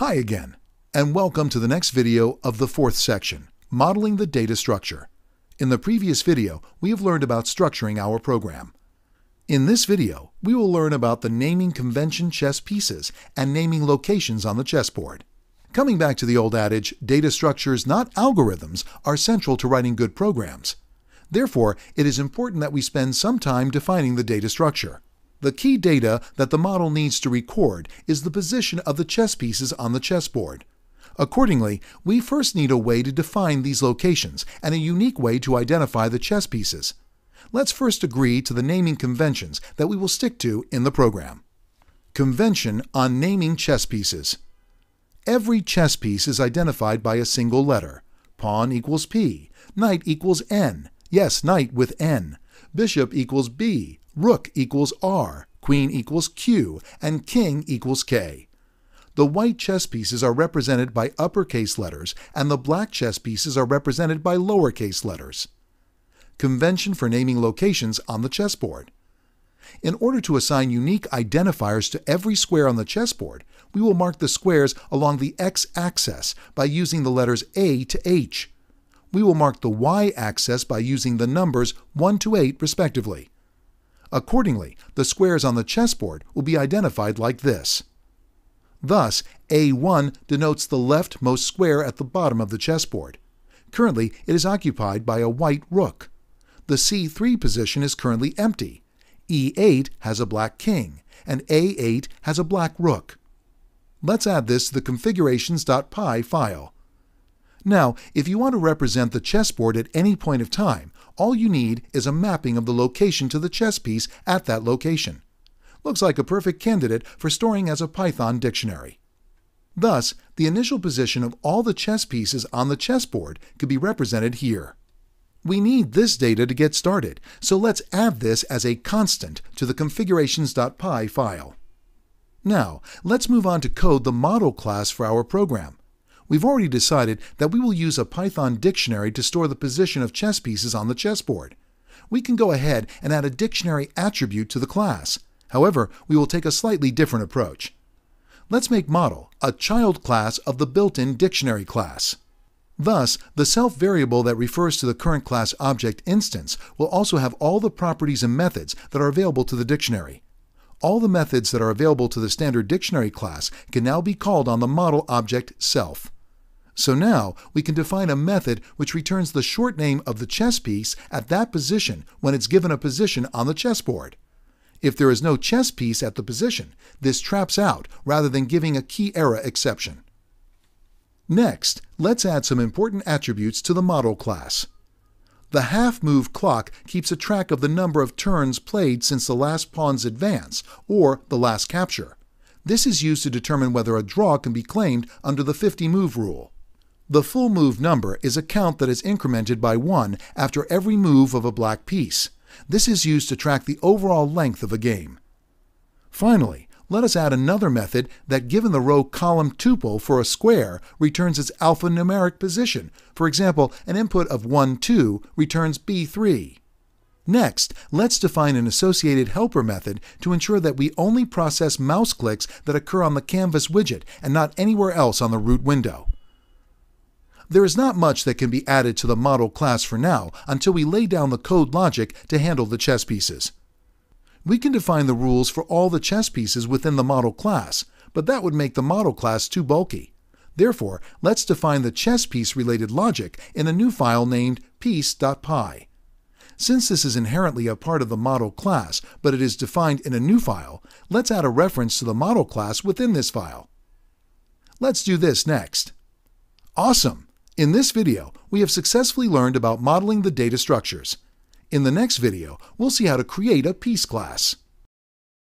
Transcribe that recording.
Hi again, and welcome to the next video of the fourth section, Modeling the Data Structure. In the previous video, we have learned about structuring our program. In this video, we will learn about the naming convention chess pieces and naming locations on the chessboard. Coming back to the old adage, data structures, not algorithms, are central to writing good programs. Therefore, it is important that we spend some time defining the data structure. The key data that the model needs to record is the position of the chess pieces on the chessboard. Accordingly, we first need a way to define these locations and a unique way to identify the chess pieces. Let's first agree to the naming conventions that we will stick to in the program. Convention on naming chess pieces. Every chess piece is identified by a single letter. Pawn equals P, knight equals N, yes, knight with N, bishop equals B, rook equals R, queen equals Q, and king equals K. The white chess pieces are represented by uppercase letters, and the black chess pieces are represented by lowercase letters. Convention for naming locations on the chessboard. In order to assign unique identifiers to every square on the chessboard, we will mark the squares along the x-axis by using the letters A to H. We will mark the y-axis by using the numbers 1 to 8 respectively. Accordingly, the squares on the chessboard will be identified like this. Thus, A1 denotes the leftmost square at the bottom of the chessboard. Currently, it is occupied by a white rook. The C3 position is currently empty. E8 has a black king, and A8 has a black rook. Let's add this to the configurations.py file. Now, if you want to represent the chessboard at any point of time, all you need is a mapping of the location to the chess piece at that location. Looks like a perfect candidate for storing as a Python dictionary. Thus, the initial position of all the chess pieces on the chessboard could be represented here. We need this data to get started, so let's add this as a constant to the configurations.py file. Now, let's move on to code the model class for our program. We've already decided that we will use a Python dictionary to store the position of chess pieces on the chessboard. We can go ahead and add a dictionary attribute to the class. However, we will take a slightly different approach. Let's make model a child class of the built-in dictionary class. Thus, the self variable that refers to the current class object instance will also have all the properties and methods that are available to the dictionary. All the methods that are available to the standard dictionary class can now be called on the model object self. So now we can define a method which returns the short name of the chess piece at that position when it's given a position on the chessboard. If there is no chess piece at the position, this traps out rather than giving a key error exception. Next, let's add some important attributes to the model class. The half-move clock keeps a track of the number of turns played since the last pawn's advance, or the last capture. This is used to determine whether a draw can be claimed under the 50-move rule. The full move number is a count that is incremented by 1 after every move of a black piece. This is used to track the overall length of a game. Finally, let us add another method that given the row column tuple for a square returns its alphanumeric position. For example, an input of 1, 2 returns B3. Next, let's define an associated helper method to ensure that we only process mouse clicks that occur on the canvas widget and not anywhere else on the root window. There is not much that can be added to the model class for now until we lay down the code logic to handle the chess pieces. We can define the rules for all the chess pieces within the model class, but that would make the model class too bulky. Therefore, let's define the chess piece related logic in a new file named piece.py. Since this is inherently a part of the model class, but it is defined in a new file, let's add a reference to the model class within this file. Let's do this next. Awesome! In this video, we have successfully learned about modeling the data structures. In the next video, we'll see how to create a piece class.